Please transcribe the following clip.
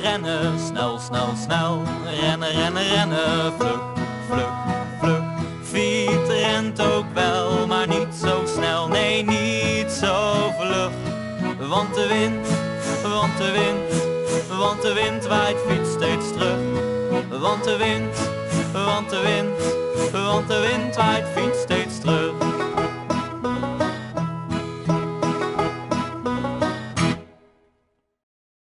rennen, snel, snel, snel. Rennen, rennen, rennen, vlug, vlug, vlug. Fiet rent ook wel, maar niet zo snel, nee, niet zo vlug. Want de wind, want de wind, want de wind waait fiets steeds terug. Want de wind, want de wind, want de wind waait fiets.